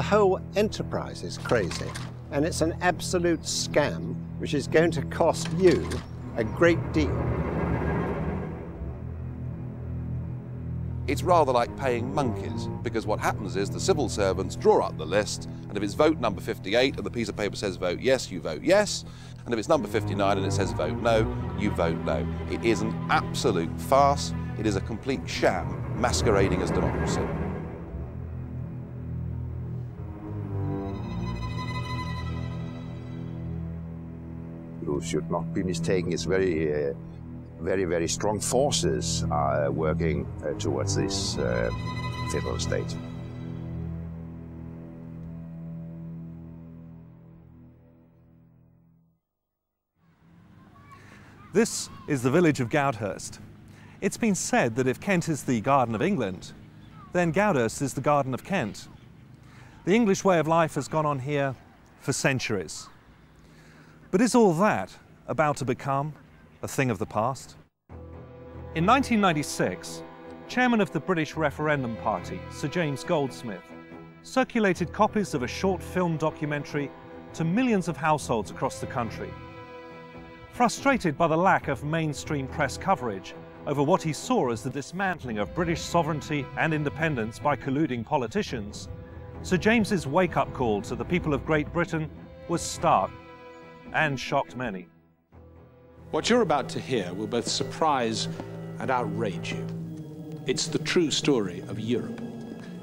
The whole enterprise is crazy, and it's an absolute scam which is going to cost you a great deal. It's rather like paying monkeys, because what happens is the civil servants draw up the list, and if it's vote number 58 and the piece of paper says vote yes, you vote yes, and if it's number 59 and it says vote no, you vote no. It is an absolute farce. It is a complete sham masquerading as democracy. Should not be mistaken. It's very, uh, very, very strong forces are working uh, towards this uh, federal state. This is the village of Goudhurst. It's been said that if Kent is the Garden of England, then Goudhurst is the Garden of Kent. The English way of life has gone on here for centuries. But is all that about to become a thing of the past? In 1996, chairman of the British Referendum Party, Sir James Goldsmith, circulated copies of a short film documentary to millions of households across the country. Frustrated by the lack of mainstream press coverage over what he saw as the dismantling of British sovereignty and independence by colluding politicians, Sir James's wake-up call to the people of Great Britain was stark and shocked many. What you're about to hear will both surprise and outrage you. It's the true story of Europe.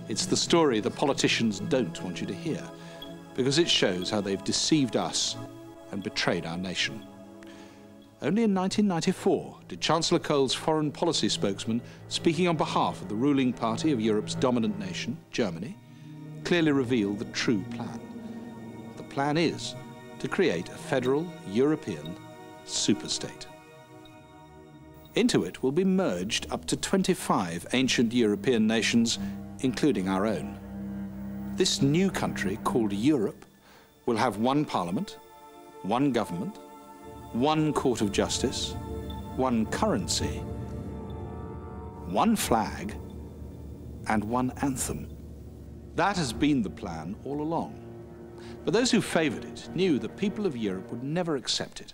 It's the story the politicians don't want you to hear, because it shows how they've deceived us and betrayed our nation. Only in 1994 did Chancellor Kohl's foreign policy spokesman, speaking on behalf of the ruling party of Europe's dominant nation, Germany, clearly reveal the true plan. The plan is to create a federal European superstate. Into it will be merged up to 25 ancient European nations, including our own. This new country, called Europe, will have one parliament, one government, one court of justice, one currency, one flag, and one anthem. That has been the plan all along. But those who favoured it knew the people of Europe would never accept it.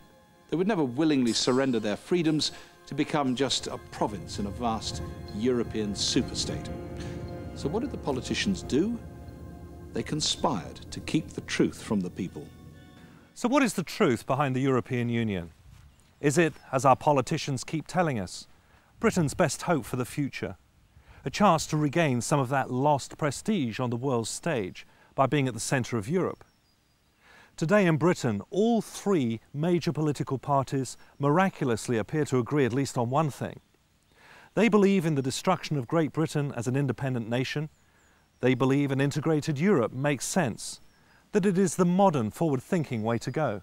They would never willingly surrender their freedoms to become just a province in a vast European superstate. So what did the politicians do? They conspired to keep the truth from the people. So what is the truth behind the European Union? Is it, as our politicians keep telling us, Britain's best hope for the future? A chance to regain some of that lost prestige on the world stage by being at the centre of Europe? Today in Britain, all three major political parties miraculously appear to agree at least on one thing. They believe in the destruction of Great Britain as an independent nation. They believe an integrated Europe makes sense that it is the modern, forward-thinking way to go,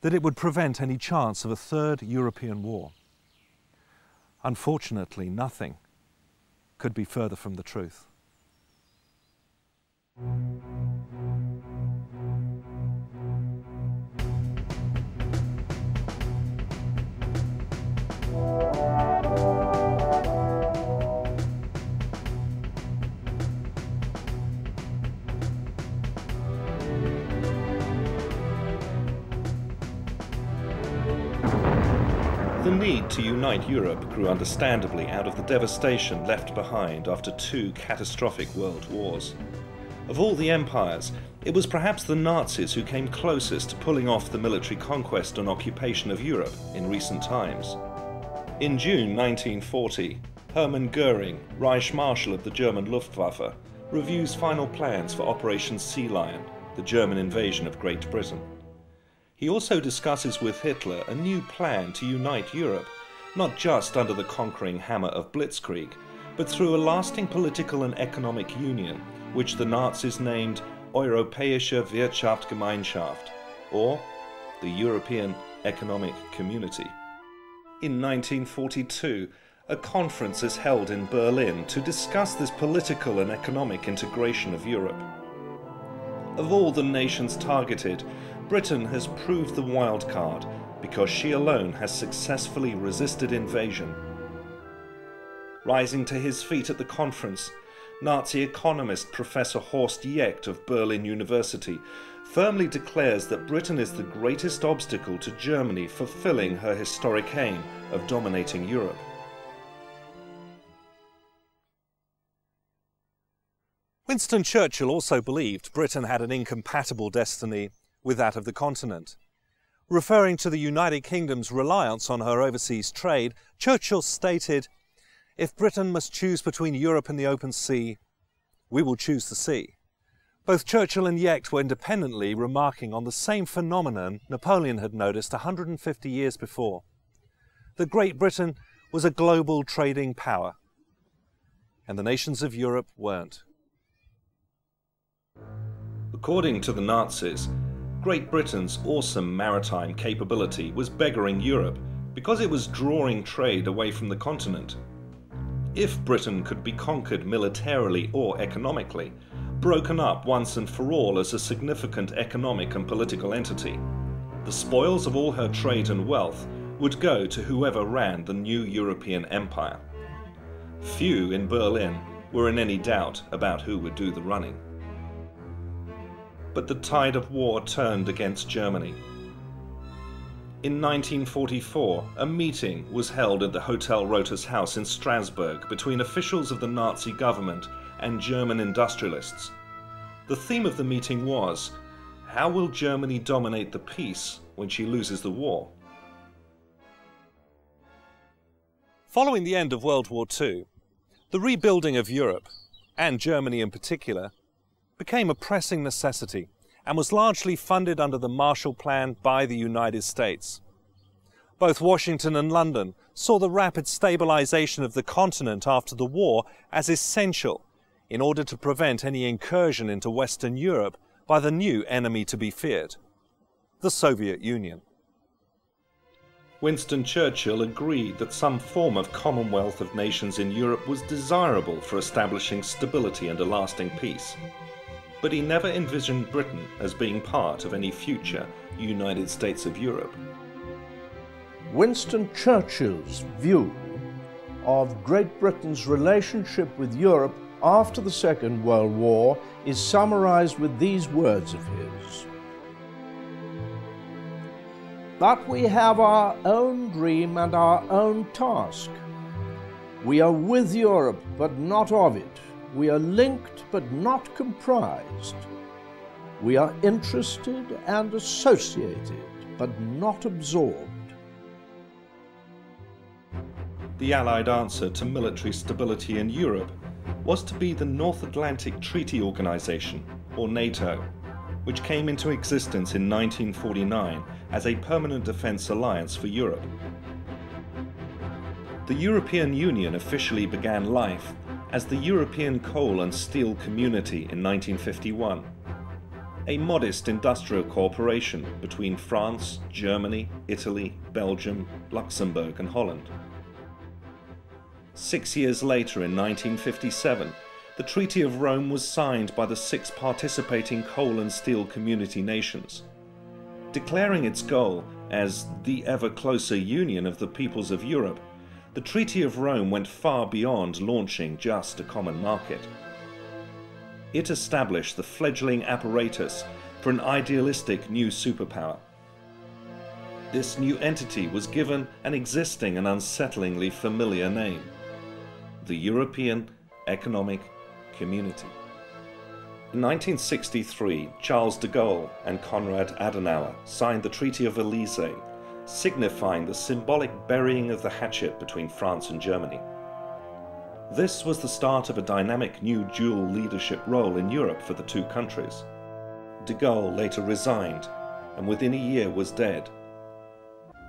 that it would prevent any chance of a third European war. Unfortunately, nothing could be further from the truth. The need to unite Europe grew understandably out of the devastation left behind after two catastrophic world wars. Of all the empires, it was perhaps the Nazis who came closest to pulling off the military conquest and occupation of Europe in recent times. In June 1940, Hermann Goering, Reich Marshal of the German Luftwaffe, reviews final plans for Operation Sea Lion, the German invasion of Great Britain. He also discusses with Hitler a new plan to unite Europe, not just under the conquering hammer of Blitzkrieg, but through a lasting political and economic union, which the Nazis named Europäische Wirtschaftsgemeinschaft, or the European Economic Community. In 1942, a conference is held in Berlin to discuss this political and economic integration of Europe. Of all the nations targeted, Britain has proved the wild card because she alone has successfully resisted invasion. Rising to his feet at the conference, Nazi economist Professor Horst Jecht of Berlin University firmly declares that Britain is the greatest obstacle to Germany fulfilling her historic aim of dominating Europe. Winston Churchill also believed Britain had an incompatible destiny with that of the continent. Referring to the United Kingdom's reliance on her overseas trade, Churchill stated, If Britain must choose between Europe and the open sea, we will choose the sea. Both Churchill and Jecht were independently remarking on the same phenomenon Napoleon had noticed 150 years before that Great Britain was a global trading power, and the nations of Europe weren't. According to the Nazis, Great Britain's awesome maritime capability was beggaring Europe because it was drawing trade away from the continent. If Britain could be conquered militarily or economically, broken up once and for all as a significant economic and political entity, the spoils of all her trade and wealth would go to whoever ran the new European empire. Few in Berlin were in any doubt about who would do the running but the tide of war turned against Germany. In 1944, a meeting was held at the Hotel Rothers House in Strasbourg between officials of the Nazi government and German industrialists. The theme of the meeting was How will Germany dominate the peace when she loses the war? Following the end of World War II, the rebuilding of Europe, and Germany in particular, became a pressing necessity and was largely funded under the Marshall Plan by the United States. Both Washington and London saw the rapid stabilization of the continent after the war as essential in order to prevent any incursion into Western Europe by the new enemy to be feared, the Soviet Union. Winston Churchill agreed that some form of commonwealth of nations in Europe was desirable for establishing stability and a lasting peace but he never envisioned Britain as being part of any future United States of Europe. Winston Churchill's view of Great Britain's relationship with Europe after the Second World War is summarized with these words of his. But we have our own dream and our own task. We are with Europe, but not of it. We are linked but not comprised. We are interested and associated but not absorbed. The Allied answer to military stability in Europe was to be the North Atlantic Treaty Organization, or NATO, which came into existence in 1949 as a permanent defense alliance for Europe. The European Union officially began life as the European Coal and Steel Community in 1951, a modest industrial cooperation between France, Germany, Italy, Belgium, Luxembourg and Holland. Six years later, in 1957, the Treaty of Rome was signed by the six participating coal and steel community nations. Declaring its goal as the ever closer union of the peoples of Europe, the Treaty of Rome went far beyond launching just a common market. It established the fledgling apparatus for an idealistic new superpower. This new entity was given an existing and unsettlingly familiar name the European Economic Community. In 1963, Charles de Gaulle and Konrad Adenauer signed the Treaty of Elysee signifying the symbolic burying of the hatchet between France and Germany. This was the start of a dynamic new dual leadership role in Europe for the two countries. De Gaulle later resigned and within a year was dead.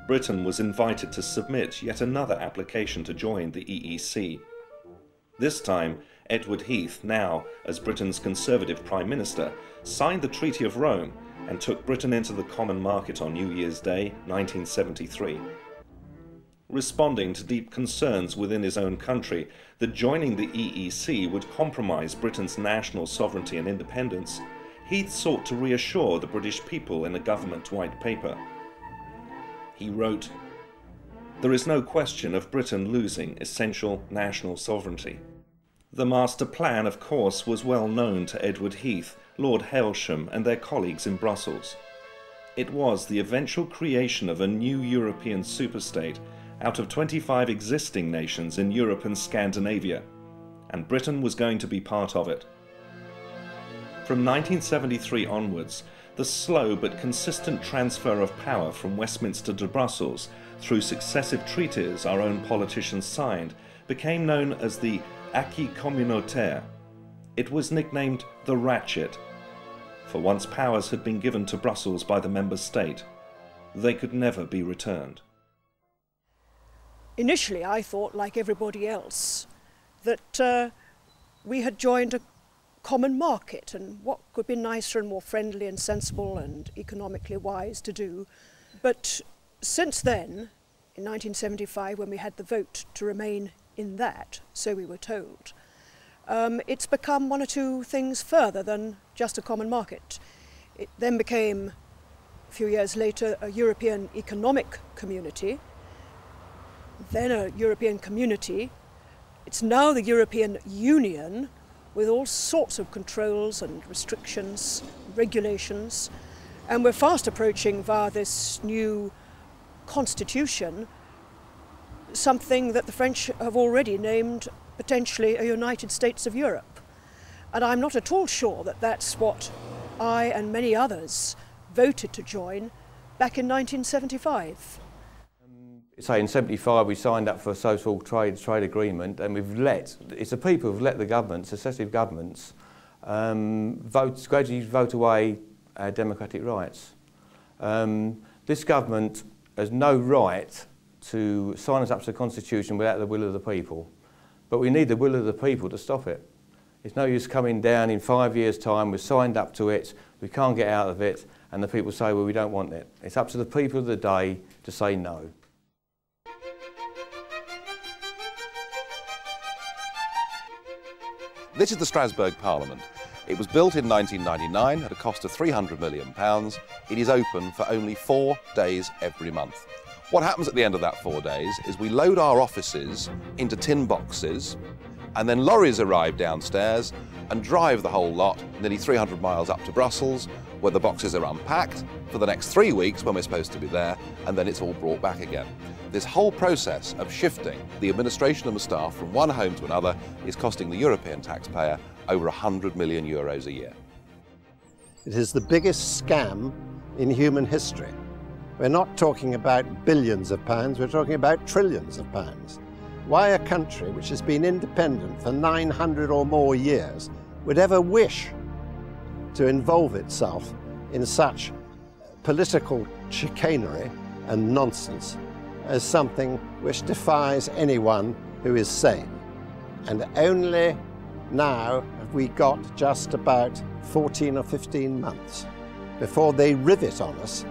Britain was invited to submit yet another application to join the EEC. This time, Edward Heath, now as Britain's Conservative Prime Minister, signed the Treaty of Rome and took Britain into the common market on New Year's Day 1973. Responding to deep concerns within his own country that joining the EEC would compromise Britain's national sovereignty and independence, Heath sought to reassure the British people in a government white paper. He wrote, There is no question of Britain losing essential national sovereignty. The master plan, of course, was well known to Edward Heath, Lord Hailsham, and their colleagues in Brussels. It was the eventual creation of a new European superstate out of 25 existing nations in Europe and Scandinavia, and Britain was going to be part of it. From 1973 onwards, the slow but consistent transfer of power from Westminster to Brussels through successive treaties our own politicians signed became known as the acquis communautaire. It was nicknamed the Ratchet for once powers had been given to Brussels by the member state, they could never be returned. Initially, I thought, like everybody else, that uh, we had joined a common market and what could be nicer and more friendly and sensible and economically wise to do. But since then, in 1975, when we had the vote to remain in that, so we were told, um, it's become one or two things further than just a common market. It then became, a few years later, a European economic community, then a European community. It's now the European Union with all sorts of controls and restrictions, regulations, and we're fast approaching via this new constitution something that the French have already named potentially a United States of Europe. And I'm not at all sure that that's what I and many others voted to join back in 1975. Say in 75 we signed up for a social trade trade agreement and we've let, it's the people who've let the government, successive governments, um, vote, gradually vote away our democratic rights. Um, this government has no right to sign us up to the constitution without the will of the people. But we need the will of the people to stop it. It's no use coming down in five years' time, we're signed up to it, we can't get out of it, and the people say, well, we don't want it. It's up to the people of the day to say no. This is the Strasbourg Parliament. It was built in 1999 at a cost of £300 million. It is open for only four days every month. What happens at the end of that four days is we load our offices into tin boxes and then lorries arrive downstairs and drive the whole lot nearly 300 miles up to Brussels where the boxes are unpacked for the next three weeks when we're supposed to be there and then it's all brought back again. This whole process of shifting the administration and the staff from one home to another is costing the European taxpayer over 100 million euros a year. It is the biggest scam in human history. We're not talking about billions of pounds, we're talking about trillions of pounds. Why a country which has been independent for 900 or more years would ever wish to involve itself in such political chicanery and nonsense as something which defies anyone who is sane. And only now have we got just about 14 or 15 months before they rivet on us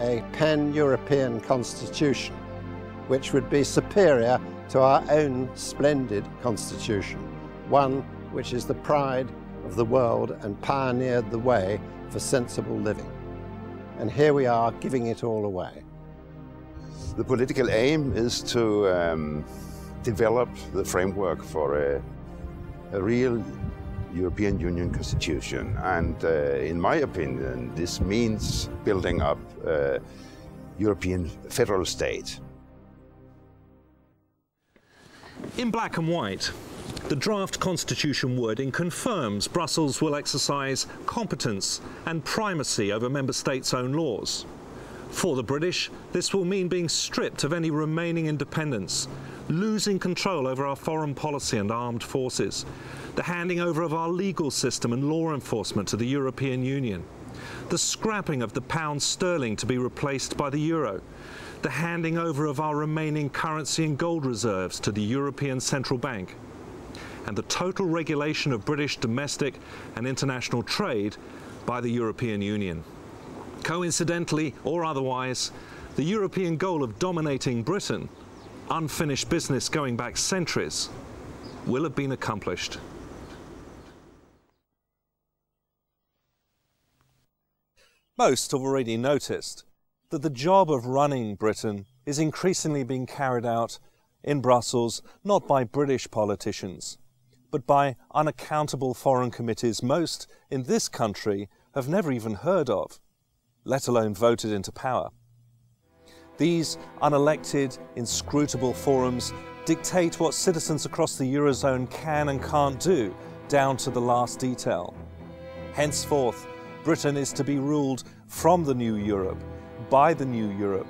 a pan-European constitution which would be superior to our own splendid constitution, one which is the pride of the world and pioneered the way for sensible living. And here we are giving it all away. The political aim is to um, develop the framework for a, a real European Union constitution. And uh, in my opinion, this means building up a European federal state. In black and white, the draft constitution wording confirms Brussels will exercise competence and primacy over member states' own laws. For the British, this will mean being stripped of any remaining independence, losing control over our foreign policy and armed forces, the handing over of our legal system and law enforcement to the European Union, the scrapping of the pound sterling to be replaced by the euro, the handing over of our remaining currency and gold reserves to the European Central Bank, and the total regulation of British domestic and international trade by the European Union. Coincidentally or otherwise, the European goal of dominating Britain, unfinished business going back centuries, will have been accomplished. Most have already noticed that the job of running Britain is increasingly being carried out in Brussels not by British politicians, but by unaccountable foreign committees most in this country have never even heard of, let alone voted into power. These unelected, inscrutable forums dictate what citizens across the Eurozone can and can't do, down to the last detail. Henceforth, Britain is to be ruled from the new Europe, by the new Europe,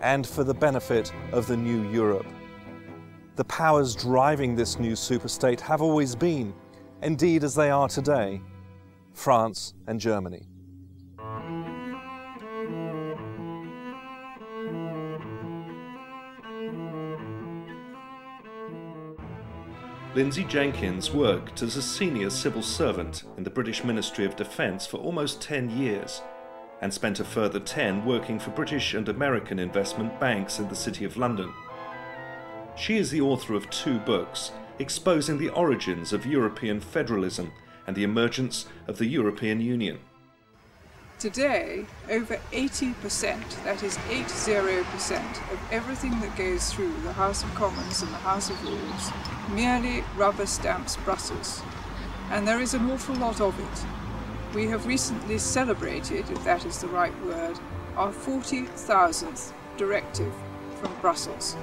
and for the benefit of the new Europe. The powers driving this new superstate have always been, indeed as they are today, France and Germany. Lindsay Jenkins worked as a senior civil servant in the British Ministry of Defence for almost 10 years and spent a further 10 working for British and American investment banks in the City of London. She is the author of two books exposing the origins of European federalism and the emergence of the European Union. Today, over 80%, that is 80% of everything that goes through the House of Commons and the House of Lords merely rubber stamps Brussels. And there is an awful lot of it. We have recently celebrated, if that is the right word, our 40,000th directive from Brussels.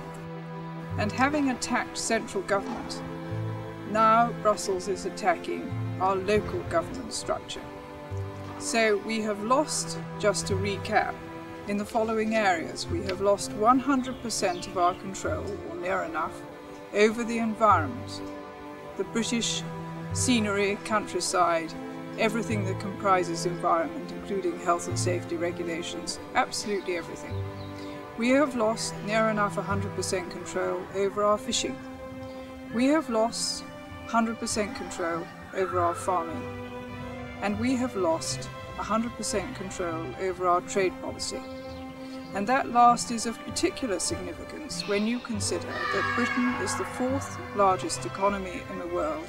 And having attacked central government, now Brussels is attacking our local government structure. So we have lost, just to recap, in the following areas. We have lost 100% of our control, or near enough, over the environment. The British scenery, countryside, everything that comprises environment, including health and safety regulations, absolutely everything. We have lost near enough 100% control over our fishing. We have lost 100% control over our farming and we have lost 100% control over our trade policy. And that last is of particular significance when you consider that Britain is the fourth largest economy in the world,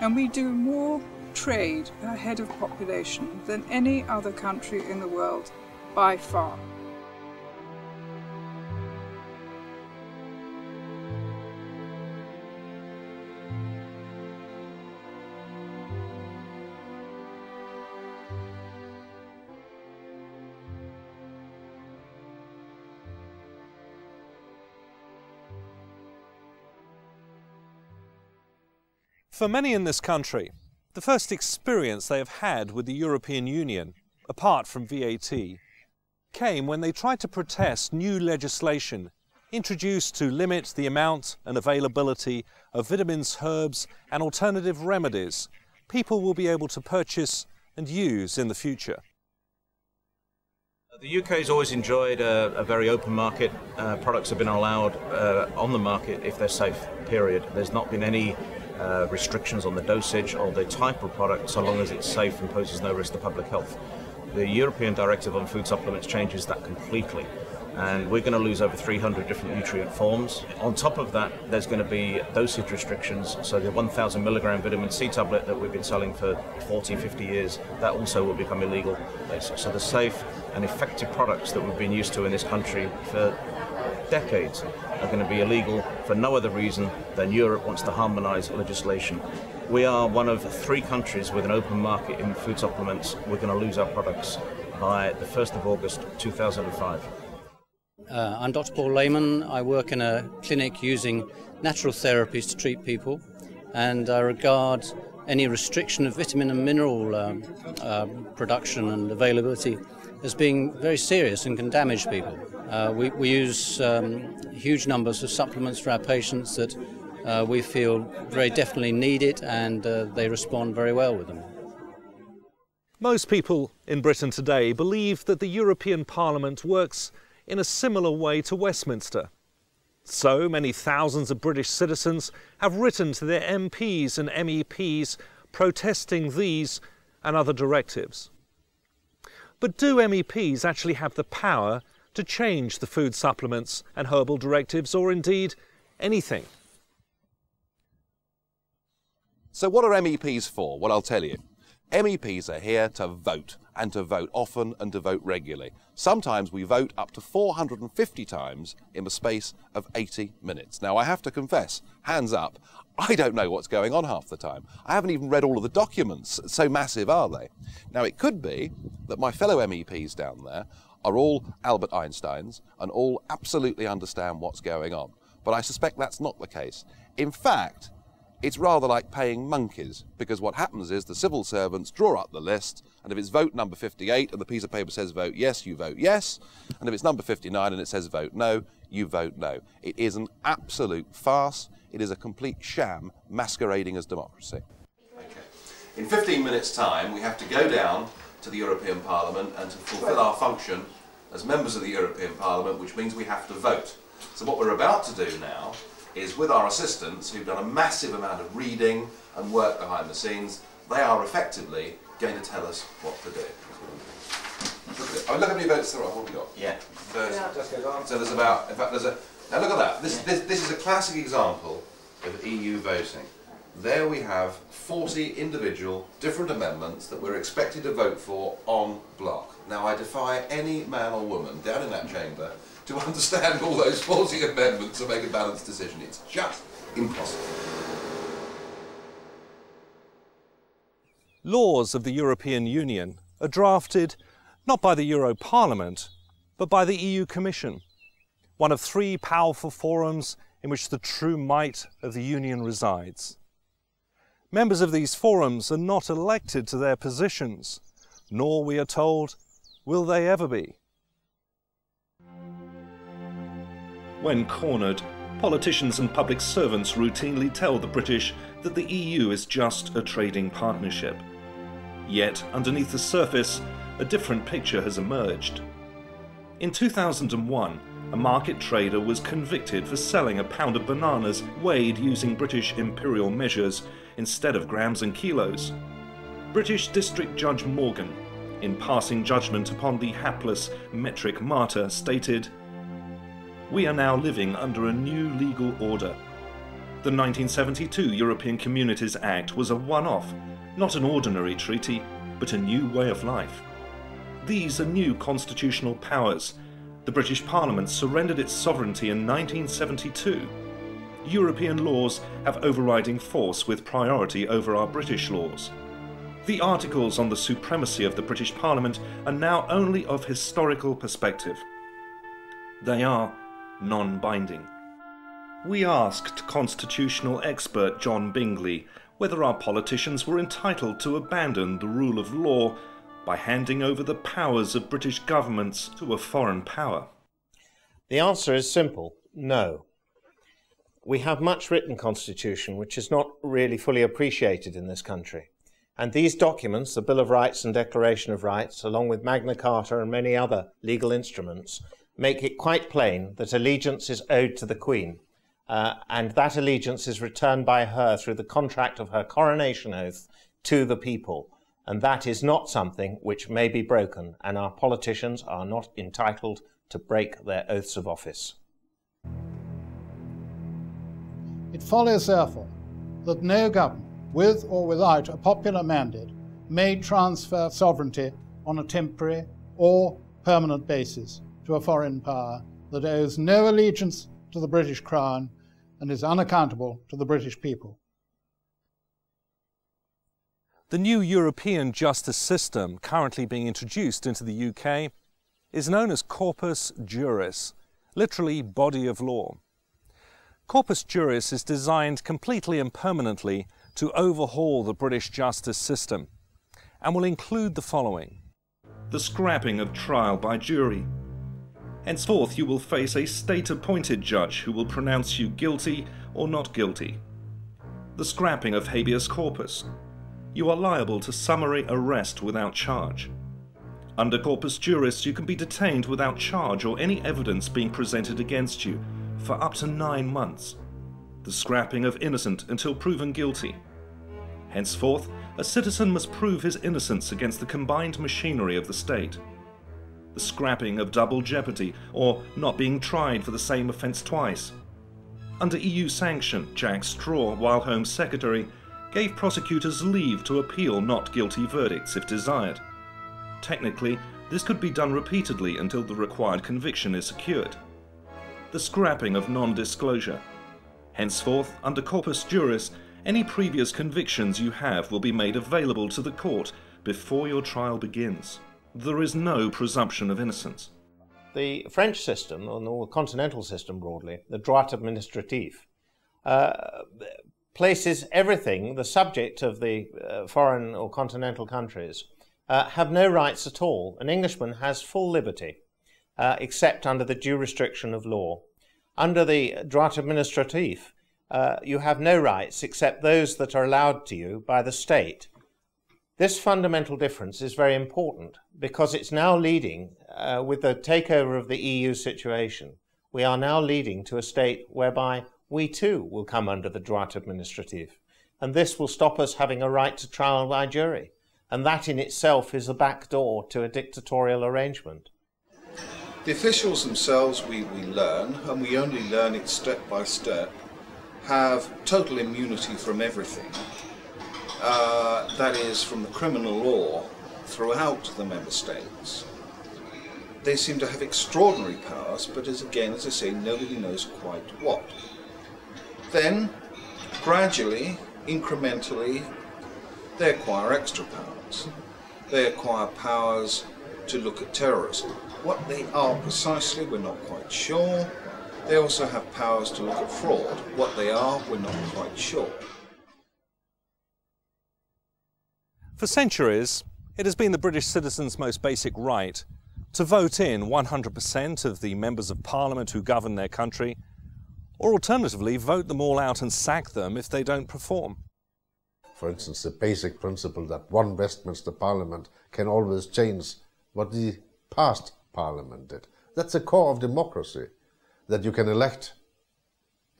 and we do more trade per head of population than any other country in the world by far. For many in this country, the first experience they have had with the European Union, apart from VAT, came when they tried to protest new legislation introduced to limit the amount and availability of vitamins, herbs, and alternative remedies people will be able to purchase and use in the future. The UK has always enjoyed a, a very open market. Uh, products have been allowed uh, on the market if they're safe, period. There's not been any uh, restrictions on the dosage or the type of product so long as it's safe and poses no risk to public health. The European Directive on Food Supplements changes that completely and we're going to lose over 300 different nutrient forms. On top of that, there's going to be dosage restrictions. So the 1,000 milligram vitamin C tablet that we've been selling for 40, 50 years, that also will become illegal. So the safe and effective products that we've been used to in this country for decades are going to be illegal for no other reason than Europe wants to harmonise legislation. We are one of three countries with an open market in food supplements. We're going to lose our products by the 1st of August 2005. Uh, I'm Dr. Paul Lehman. I work in a clinic using natural therapies to treat people, and I regard any restriction of vitamin and mineral um, uh, production and availability as being very serious and can damage people. Uh, we, we, use um, huge numbers of supplements for our patients that uh, we feel very definitely need it and uh, they respond very well with them. Most people in Britain today believe that the European Parliament works in a similar way to Westminster. So many thousands of British citizens have written to their MPs and MEPs protesting these and other directives. But do MEPs actually have the power to change the food supplements and herbal directives, or indeed anything? So, what are MEPs for? Well, I'll tell you. MEPs are here to vote, and to vote often and to vote regularly. Sometimes we vote up to 450 times in the space of 80 minutes. Now, I have to confess, hands up, I don't know what's going on half the time. I haven't even read all of the documents, so massive are they. Now, it could be that my fellow MEPs down there are all Albert Einsteins and all absolutely understand what's going on. But I suspect that's not the case. In fact, it's rather like paying monkeys, because what happens is the civil servants draw up the list, and if it's vote number 58 and the piece of paper says vote yes, you vote yes, and if it's number 59 and it says vote no, you vote no. It is an absolute farce. It is a complete sham masquerading as democracy. Okay. In 15 minutes' time, we have to go down to the European Parliament and to fulfil our function as members of the European Parliament, which means we have to vote. So what we're about to do now is with our assistants who've done a massive amount of reading and work behind the scenes, they are effectively going to tell us what to do. Look at it. I look how many votes there are. What have we got? Yeah. There's, So there's about, in fact, there's a, now look at that. This, this, this is a classic example of EU voting. There we have 40 individual different amendments that we're expected to vote for on block. Now I defy any man or woman down in that chamber to understand all those 40 amendments and make a balanced decision. It's just impossible. Laws of the European Union are drafted not by the Euro Parliament, but by the EU Commission, one of three powerful forums in which the true might of the Union resides. Members of these forums are not elected to their positions, nor, we are told, will they ever be. When cornered, politicians and public servants routinely tell the British that the EU is just a trading partnership. Yet, underneath the surface, a different picture has emerged. In 2001, a market trader was convicted for selling a pound of bananas weighed using British imperial measures instead of grams and kilos. British District Judge Morgan, in passing judgment upon the hapless metric martyr, stated, We are now living under a new legal order. The 1972 European Communities Act was a one-off, not an ordinary treaty, but a new way of life. These are new constitutional powers. The British Parliament surrendered its sovereignty in 1972 European laws have overriding force with priority over our British laws. The articles on the supremacy of the British Parliament are now only of historical perspective. They are non-binding. We asked constitutional expert John Bingley whether our politicians were entitled to abandon the rule of law by handing over the powers of British governments to a foreign power. The answer is simple no we have much written constitution which is not really fully appreciated in this country. And these documents, the Bill of Rights and Declaration of Rights, along with Magna Carta and many other legal instruments, make it quite plain that allegiance is owed to the Queen, uh, and that allegiance is returned by her through the contract of her coronation oath to the people. And that is not something which may be broken, and our politicians are not entitled to break their oaths of office. It follows, therefore, that no government, with or without a popular mandate, may transfer sovereignty on a temporary or permanent basis to a foreign power that owes no allegiance to the British Crown and is unaccountable to the British people. The new European justice system currently being introduced into the UK is known as Corpus Juris, literally body of law. Corpus Juris is designed completely and permanently to overhaul the British justice system and will include the following. The scrapping of trial by jury. Henceforth you will face a state-appointed judge who will pronounce you guilty or not guilty. The scrapping of habeas corpus. You are liable to summary arrest without charge. Under corpus juris you can be detained without charge or any evidence being presented against you for up to nine months, the scrapping of innocent until proven guilty. Henceforth, a citizen must prove his innocence against the combined machinery of the state. The scrapping of double jeopardy, or not being tried for the same offence twice. Under EU sanction, Jack Straw, while Home Secretary, gave prosecutors leave to appeal not guilty verdicts if desired. Technically, this could be done repeatedly until the required conviction is secured. The scrapping of non-disclosure. Henceforth, under corpus juris, any previous convictions you have will be made available to the court before your trial begins. There is no presumption of innocence. The French system, or the continental system broadly, the droit administratif, uh, places everything, the subject of the uh, foreign or continental countries, uh, have no rights at all. An Englishman has full liberty, uh, except under the due restriction of law. Under the droit administratif, uh, you have no rights except those that are allowed to you by the state. This fundamental difference is very important because it's now leading, uh, with the takeover of the EU situation, we are now leading to a state whereby we too will come under the droit administratif. And this will stop us having a right to trial by jury. And that in itself is a back door to a dictatorial arrangement. The officials themselves, we, we learn, and we only learn it step by step, have total immunity from everything. Uh, that is, from the criminal law throughout the member states. They seem to have extraordinary powers, but as again, as I say, nobody knows quite what. Then, gradually, incrementally, they acquire extra powers. They acquire powers to look at terrorism. What they are precisely, we're not quite sure. They also have powers to look at fraud. What they are, we're not quite sure. For centuries, it has been the British citizen's most basic right to vote in 100% of the members of parliament who govern their country, or alternatively, vote them all out and sack them if they don't perform. For instance, the basic principle that one Westminster Parliament can always change what the past Parliament did. That's the core of democracy, that you can elect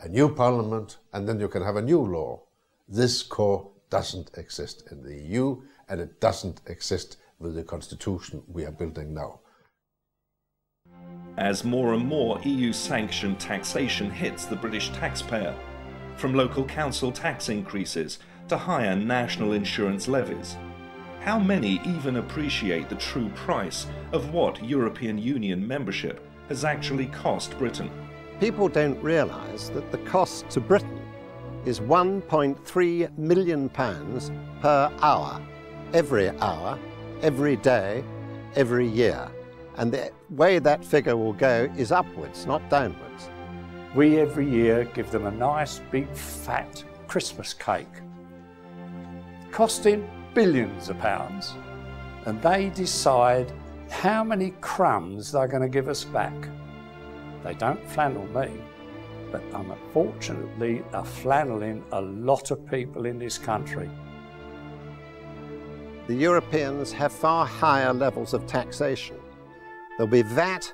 a new Parliament and then you can have a new law. This core doesn't exist in the EU and it doesn't exist with the constitution we are building now. As more and more EU sanctioned taxation hits the British taxpayer, from local council tax increases to higher national insurance levies, how many even appreciate the true price of what European Union membership has actually cost Britain? People don't realise that the cost to Britain is 1.3 million pounds per hour, every hour, every day, every year. And the way that figure will go is upwards, not downwards. We every year give them a nice big fat Christmas cake, costing billions of pounds, and they decide how many crumbs they're going to give us back. They don't flannel me, but unfortunately are flanneling a lot of people in this country. The Europeans have far higher levels of taxation. There'll be VAT,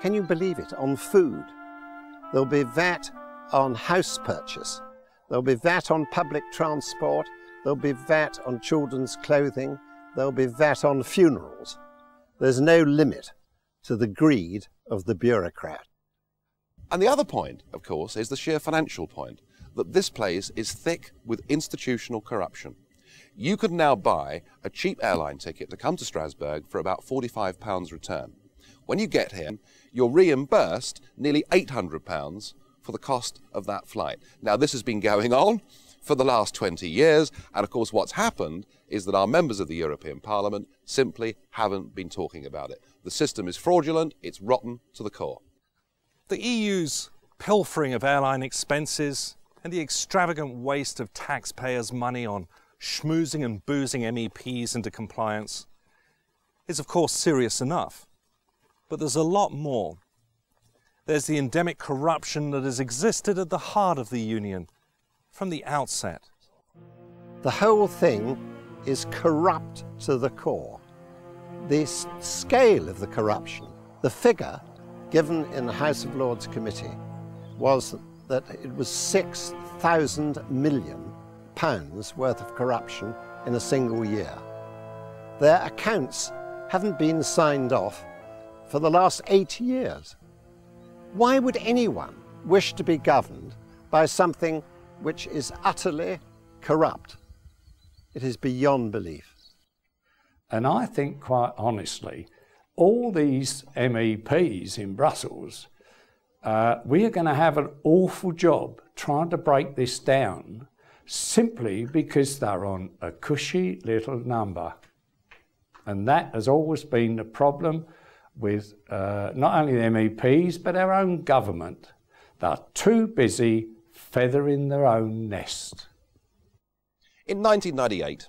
can you believe it, on food. There'll be VAT on house purchase. There'll be VAT on public transport. There'll be VAT on children's clothing. There'll be VAT on funerals. There's no limit to the greed of the bureaucrat. And the other point, of course, is the sheer financial point that this place is thick with institutional corruption. You could now buy a cheap airline ticket to come to Strasbourg for about £45 return. When you get here, you're reimbursed nearly £800 for the cost of that flight. Now, this has been going on for the last 20 years, and of course, what's happened is that our members of the European Parliament simply haven't been talking about it. The system is fraudulent, it's rotten to the core. The EU's pilfering of airline expenses and the extravagant waste of taxpayers' money on schmoozing and boozing MEPs into compliance is, of course, serious enough. But there's a lot more. There's the endemic corruption that has existed at the heart of the Union from the outset. The whole thing is corrupt to the core. The scale of the corruption, the figure given in the House of Lords Committee was that it was 6,000 million pounds worth of corruption in a single year. Their accounts haven't been signed off for the last eight years. Why would anyone wish to be governed by something which is utterly corrupt? It is beyond belief. And I think, quite honestly, all these MEPs in Brussels, uh, we are going to have an awful job trying to break this down simply because they're on a cushy little number. And that has always been the problem with uh, not only the MEPs but our own government. They're too busy feathering their own nest. In 1998,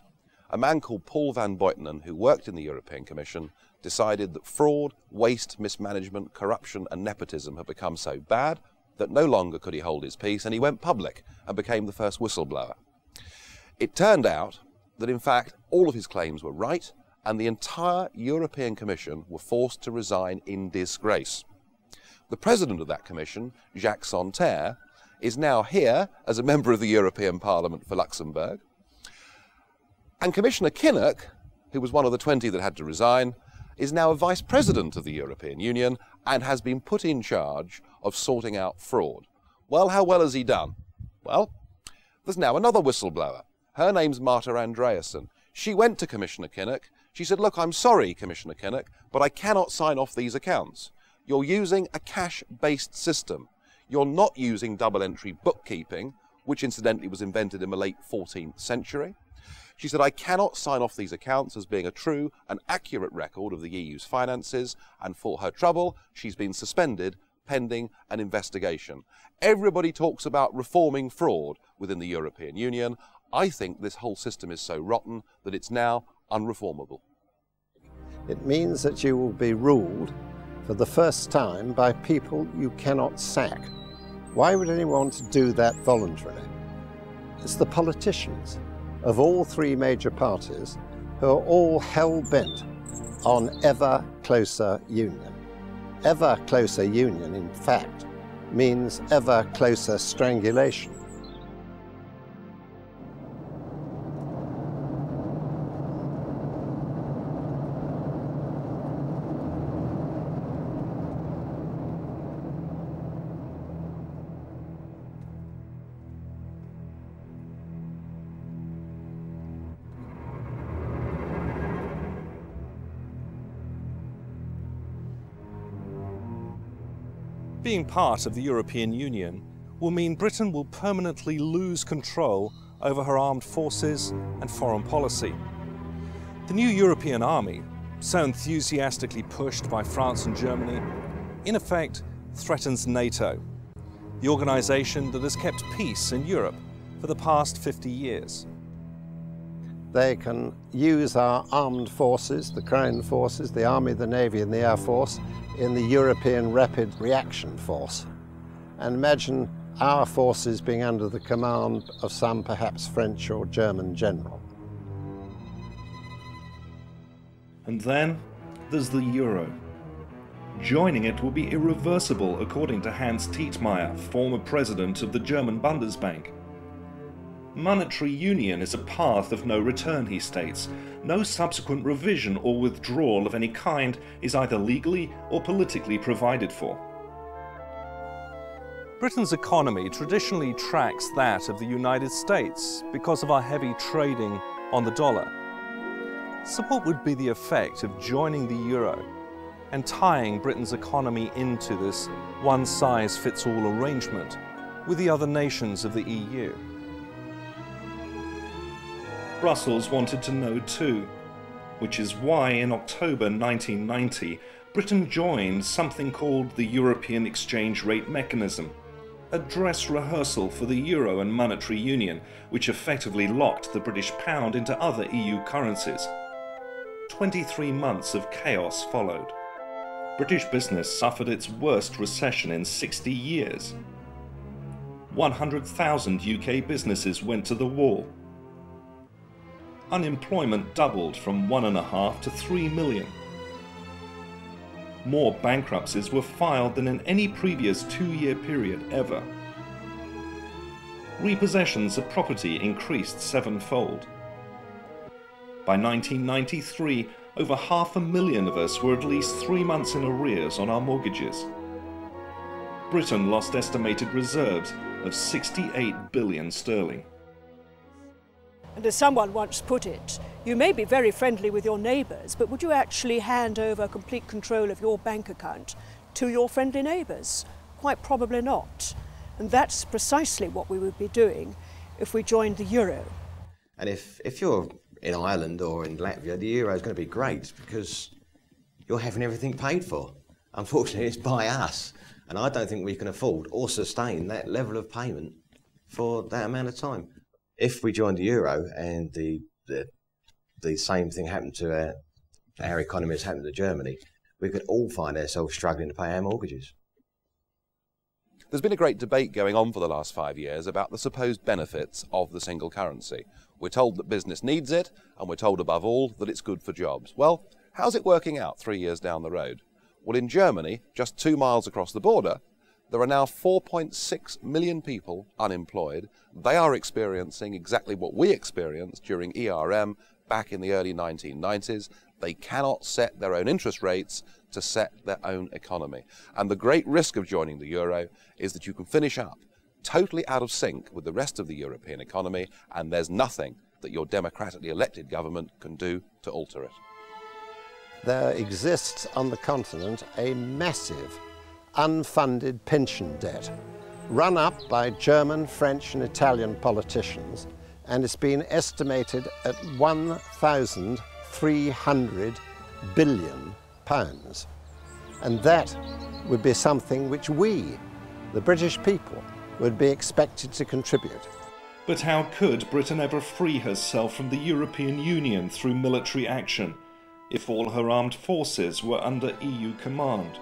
a man called Paul van Buitenen, who worked in the European Commission, decided that fraud, waste, mismanagement, corruption, and nepotism had become so bad that no longer could he hold his peace, and he went public and became the first whistleblower. It turned out that, in fact, all of his claims were right, and the entire European Commission were forced to resign in disgrace. The president of that commission, Jacques Santer, is now here as a member of the European Parliament for Luxembourg. And Commissioner Kinnock, who was one of the 20 that had to resign, is now a vice president of the European Union and has been put in charge of sorting out fraud. Well, how well has he done? Well, there's now another whistleblower. Her name's Marta Andreasen. She went to Commissioner Kinnock. She said, Look, I'm sorry, Commissioner Kinnock, but I cannot sign off these accounts. You're using a cash based system. You're not using double entry bookkeeping, which incidentally was invented in the late 14th century. She said, I cannot sign off these accounts as being a true and accurate record of the EU's finances, and for her trouble, she's been suspended pending an investigation. Everybody talks about reforming fraud within the European Union. I think this whole system is so rotten that it's now unreformable. It means that you will be ruled for the first time by people you cannot sack. Why would anyone do that voluntarily? It's the politicians of all three major parties who are all hell-bent on ever closer union. Ever closer union, in fact, means ever closer strangulation. Being part of the European Union will mean Britain will permanently lose control over her armed forces and foreign policy. The new European army, so enthusiastically pushed by France and Germany, in effect threatens NATO, the organization that has kept peace in Europe for the past 50 years. They can use our armed forces, the Crown forces, the Army, the Navy and the Air Force in the European Rapid Reaction Force. And imagine our forces being under the command of some perhaps French or German general. And then there's the euro. Joining it will be irreversible, according to Hans Tietmeyer, former president of the German Bundesbank. Monetary union is a path of no return, he states. No subsequent revision or withdrawal of any kind is either legally or politically provided for. Britain's economy traditionally tracks that of the United States because of our heavy trading on the dollar. So, what would be the effect of joining the euro and tying Britain's economy into this one size fits all arrangement with the other nations of the EU? Brussels wanted to know too, which is why in October 1990 Britain joined something called the European Exchange Rate Mechanism, a dress rehearsal for the euro and monetary union, which effectively locked the British pound into other EU currencies. 23 months of chaos followed. British business suffered its worst recession in 60 years. 100,000 UK businesses went to the wall unemployment doubled from 1.5 to 3 million. More bankruptcies were filed than in any previous two year period ever. Repossessions of property increased sevenfold. By 1993, over half a million of us were at least three months in arrears on our mortgages. Britain lost estimated reserves of 68 billion sterling. And as someone once put it, you may be very friendly with your neighbours, but would you actually hand over complete control of your bank account to your friendly neighbours? Quite probably not. And that's precisely what we would be doing if we joined the euro. And if, if you're in Ireland or in Latvia, the euro is going to be great because you're having everything paid for. Unfortunately, it's by us. And I don't think we can afford or sustain that level of payment for that amount of time. If we joined the euro and the, the, the same thing happened to our, our economy as happened to Germany, we could all find ourselves struggling to pay our mortgages. There's been a great debate going on for the last five years about the supposed benefits of the single currency. We're told that business needs it, and we're told above all that it's good for jobs. Well, how's it working out three years down the road? Well, in Germany, just two miles across the border, there are now 4.6 million people unemployed. They are experiencing exactly what we experienced during ERM back in the early 1990s. They cannot set their own interest rates to set their own economy. And the great risk of joining the euro is that you can finish up totally out of sync with the rest of the European economy, and there's nothing that your democratically elected government can do to alter it. There exists on the continent a massive unfunded pension debt run up by German, French and Italian politicians and it's been estimated at 1,300 billion pounds. And that would be something which we, the British people, would be expected to contribute. But how could Britain ever free herself from the European Union through military action if all her armed forces were under EU command?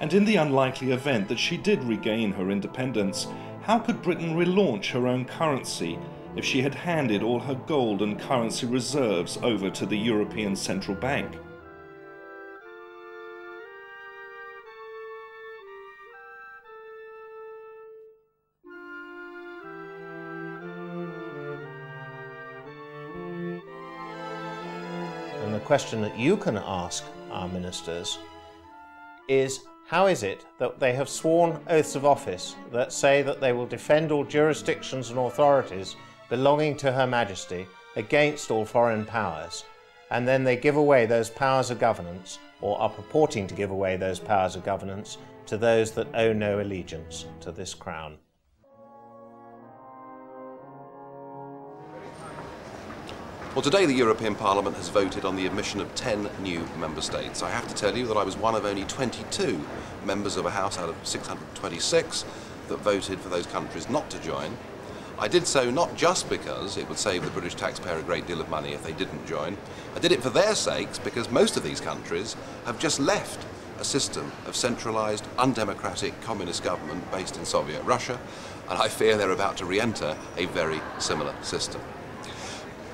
And in the unlikely event that she did regain her independence, how could Britain relaunch her own currency if she had handed all her gold and currency reserves over to the European Central Bank? And the question that you can ask our ministers is how is it that they have sworn oaths of office that say that they will defend all jurisdictions and authorities belonging to Her Majesty against all foreign powers, and then they give away those powers of governance, or are purporting to give away those powers of governance, to those that owe no allegiance to this crown? Well, today the European Parliament has voted on the admission of 10 new member states. I have to tell you that I was one of only 22 members of a House out of 626 that voted for those countries not to join. I did so not just because it would save the British taxpayer a great deal of money if they didn't join. I did it for their sakes because most of these countries have just left a system of centralised, undemocratic communist government based in Soviet Russia, and I fear they're about to re-enter a very similar system.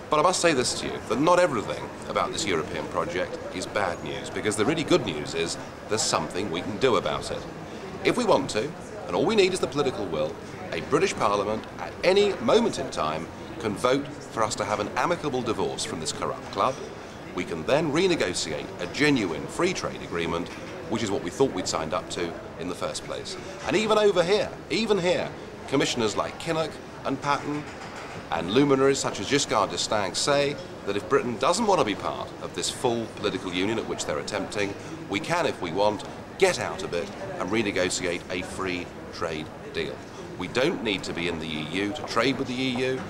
But I must say this to you, that not everything about this European project is bad news, because the really good news is there's something we can do about it. If we want to, and all we need is the political will, a British Parliament at any moment in time can vote for us to have an amicable divorce from this corrupt club. We can then renegotiate a genuine free trade agreement, which is what we thought we'd signed up to in the first place. And even over here, even here, commissioners like Kinnock and Patten and luminaries such as Giscard d'Estaing say that if Britain doesn't want to be part of this full political union at which they're attempting, we can, if we want, get out of it and renegotiate a free trade deal. We don't need to be in the EU to trade with the EU.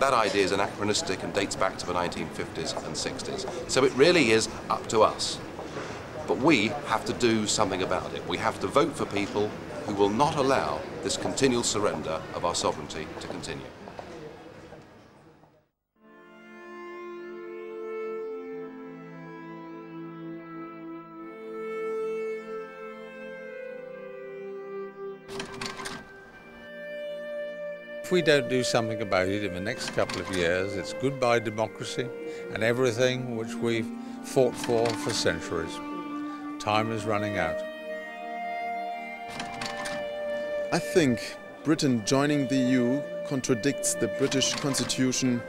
That idea is anachronistic and dates back to the 1950s and 60s. So it really is up to us. But we have to do something about it. We have to vote for people who will not allow this continual surrender of our sovereignty to continue. If we don't do something about it in the next couple of years, it's goodbye democracy and everything which we've fought for for centuries. Time is running out. I think Britain joining the EU contradicts the British Constitution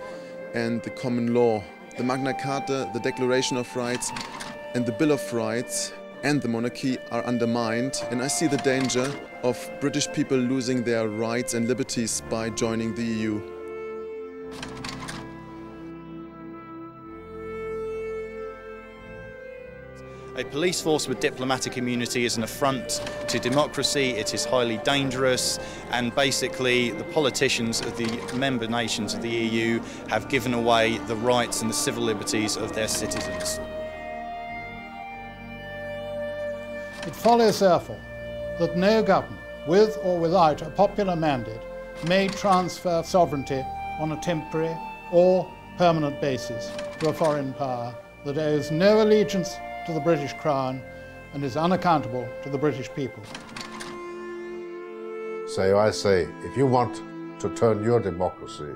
and the common law. The Magna Carta, the Declaration of Rights and the Bill of Rights and the monarchy are undermined, and I see the danger of British people losing their rights and liberties by joining the EU. A police force with diplomatic immunity is an affront to democracy, it is highly dangerous, and basically the politicians of the member nations of the EU have given away the rights and the civil liberties of their citizens. Follows, therefore, that no government, with or without a popular mandate, may transfer sovereignty on a temporary or permanent basis to a foreign power that owes no allegiance to the British Crown and is unaccountable to the British people. So I say, if you want to turn your democracy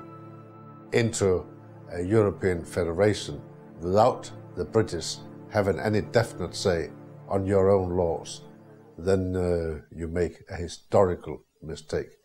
into a European federation without the British having any definite say on your own laws, then uh, you make a historical mistake.